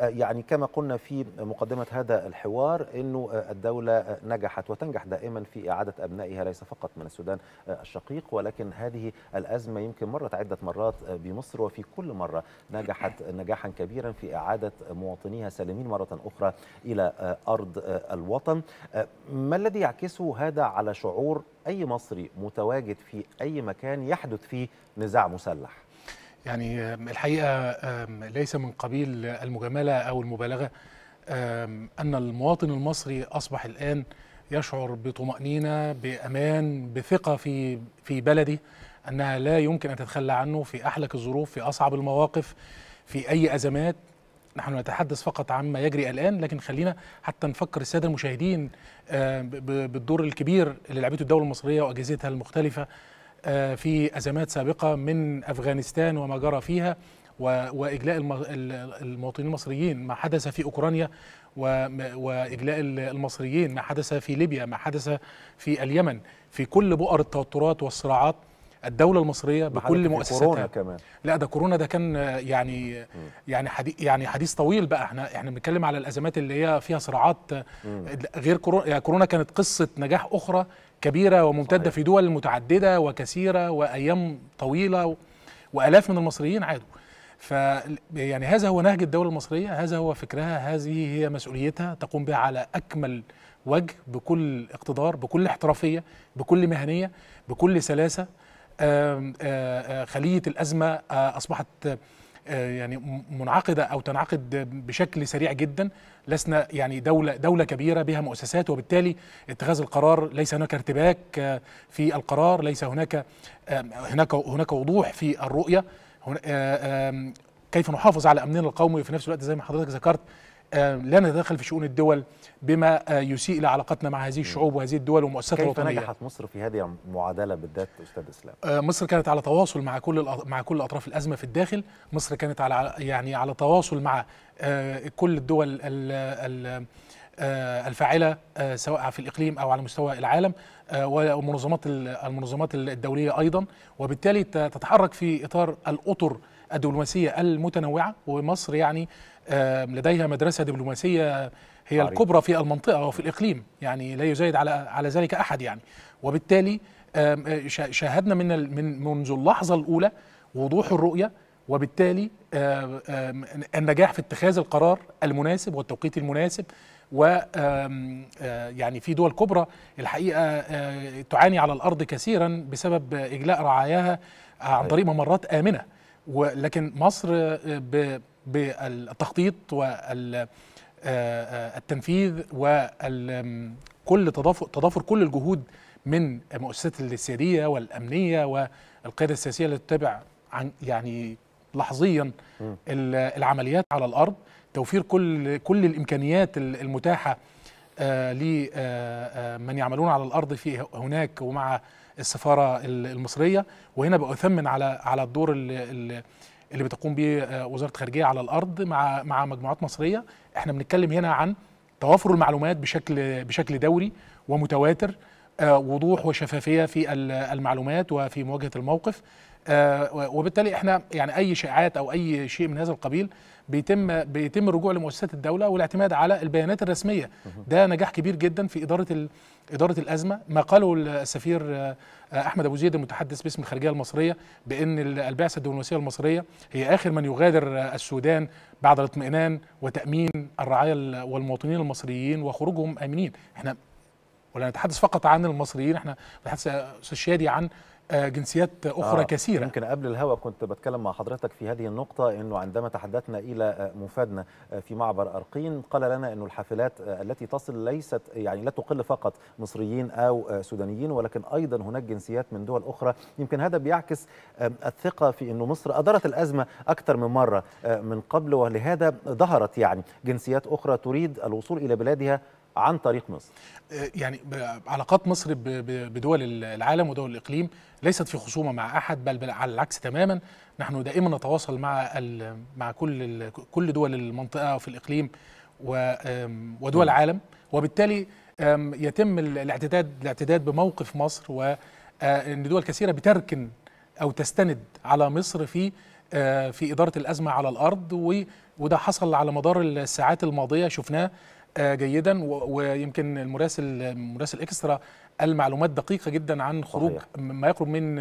يعني كما قلنا في مقدمة هذا الحوار أنه الدولة نجحت وتنجح دائما في إعادة أبنائها ليس فقط من السودان الشقيق ولكن هذه الأزمة يمكن مرت عدة مرات بمصر وفي كل مرة نجحت نجاحا كبيرا في إعادة مواطنيها. سالمين مرة أخرى إلى أرض الوطن. ما الذي يعكسه هذا على شعور أي مصري متواجد في أي مكان يحدث فيه نزاع مسلح؟ يعني الحقيقة ليس من قبيل المجاملة أو المبالغة أن المواطن المصري أصبح الآن يشعر بطمأنينة بأمان بثقة في في بلده أنها لا يمكن أن تتخلى عنه في أحلك الظروف في أصعب المواقف في أي أزمات. نحن نتحدث فقط عما يجري الآن لكن خلينا حتى نفكر السادة المشاهدين بالدور الكبير اللي لعبته الدولة المصرية وأجهزتها المختلفة. في أزمات سابقة من أفغانستان وما جرى فيها وإجلاء المواطنين المصريين ما حدث في أوكرانيا وإجلاء المصريين ما حدث في ليبيا ما حدث في اليمن. في كل بؤر التوترات والصراعات الدولة المصرية بكل مؤسساتها كورونا كمان. لا ده كورونا ده كان يعني يعني حديث يعني حديث طويل بقى. إحنا إحنا بنتكلم على الأزمات اللي هي فيها صراعات. غير كورونا يعني كورونا كانت قصة نجاح أخرى كبيرة وممتدة صحيح. في دول متعددة وكثيرة وأيام طويلة وآلاف من المصريين عادوا ف يعني هذا هو نهج الدولة المصرية هذا هو فكرها هذه هي مسؤوليتها تقوم بها على أكمل وجه بكل اقتدار بكل احترافية بكل مهنية بكل سلاسة آآ آآ خلية الأزمة أصبحت يعني منعقدة أو تنعقد بشكل سريع جدا. لسنا يعني دولة دولة كبيرة بها مؤسسات وبالتالي اتخاذ القرار ليس هناك ارتباك في القرار ليس هناك هناك هناك وضوح في الرؤية. كيف نحافظ على أمننا القومي وفي نفس الوقت زي ما حضرتك ذكرت لا نتدخل في شؤون الدول بما يسيء لعلاقتنا مع هذه الشعوب وهذه الدول والمؤسسات الوطنية. كيف نجحت مصر في هذه المعادلة بالذات أستاذ إسلام؟ مصر كانت على تواصل مع كل مع كل أطراف الأزمة في الداخل، مصر كانت على يعني على تواصل مع كل الدول الفاعلة سواء في الإقليم أو على مستوى العالم ومنظمات المنظمات الدولية أيضا وبالتالي تتحرك في إطار الأطر الدبلوماسية المتنوعة ومصر يعني لديها مدرسة دبلوماسية هي عارف. الكبرى في المنطقة وفي الإقليم يعني لا يزايد على على ذلك أحد يعني. وبالتالي شاهدنا من من منذ اللحظة الأولى وضوح الرؤية وبالتالي النجاح في اتخاذ القرار المناسب والتوقيت المناسب و يعني في دول كبرى الحقيقة تعاني على الأرض كثيرا بسبب إجلاء رعاياها عن طريق ممرات آمنة. ولكن مصر بالتخطيط والتنفيذ وكل تضافر تضافر كل الجهود من المؤسسات السياديه والأمنية والقيادة السياسية اللي تتابع عن يعني لحظيا العمليات على الأرض توفير كل كل الإمكانيات المتاحة لمن يعملون على الأرض في هناك ومع السفارة المصرية وهنا بأثمن على على الدور اللي اللي بتقوم به وزارة الخارجيه على الأرض مع مع مجموعات مصرية. إحنا بنتكلم هنا عن توافر المعلومات بشكل بشكل دوري ومتواتر وضوح وشفافية في المعلومات وفي مواجهة الموقف. وبالتالي إحنا يعني أي شائعات أو أي شيء من هذا القبيل بيتم بيتم الرجوع لمؤسسات الدولة والاعتماد على البيانات الرسمية. ده نجاح كبير جدا في إدارة إدارة الأزمة. ما قاله السفير أحمد أبو زيد المتحدث باسم الخارجية المصرية بأن البعثة الدبلوماسية المصرية هي آخر من يغادر السودان بعد الاطمئنان وتأمين الرعاية والمواطنين المصريين وخروجهم آمنين. إحنا ولا نتحدث فقط عن المصريين إحنا نتحدث أستاذ شادي عن جنسيات أخرى آه كثيرة. يمكن قبل الهوا كنت بتكلم مع حضرتك في هذه النقطة إنه عندما تحدثنا إلى مفادنا في معبر أرقين قال لنا إنه الحافلات التي تصل ليست يعني لا تقل فقط مصريين أو سودانيين ولكن أيضا هناك جنسيات من دول أخرى. يمكن هذا بيعكس الثقة في إنه مصر أدارت الأزمة أكثر من مرة من قبل ولهذا ظهرت يعني جنسيات أخرى تريد الوصول إلى بلادها عن طريق مصر. يعني علاقات مصر بدول العالم ودول الإقليم ليست في خصومة مع أحد بل, على العكس تماما. نحن دائما نتواصل مع مع كل كل دول المنطقة وفي الإقليم ودول العالم. وبالتالي يتم الاعتداد الاعتداد بموقف مصر وان دول كثيرة بتركن أو تستند على مصر في آه، في إدارة الأزمة على الأرض وده حصل على مدار الساعات الماضية. شفناه آه، جيدا و- ويمكن المراسل مراسل إكسترا قال معلومات دقيقة جدا عن خروج صحيح. ما يقرب من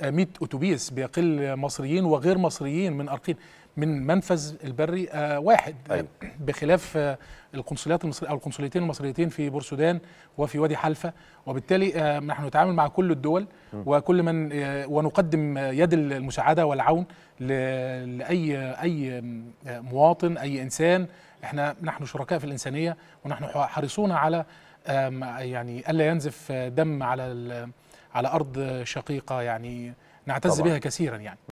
آه، 100 أتوبيس بيقل مصريين وغير مصريين من أرقين من منفذ البري آه، واحد أيوة. بخلاف آه، القنصليات المصرية أو القنصليتين المصريتين في بورسودان وفي وادي حلفا وبالتالي آه، نحن نتعامل مع كل الدول وكل من آه، ونقدم آه، يد المساعدة والعون لأي أي آه، مواطن أي إنسان إحنا نحن شركاء في الإنسانية ونحن حريصون على يعني ألا ينزف دم على على أرض شقيقة يعني نعتز طبعاً. بها كثيرا يعني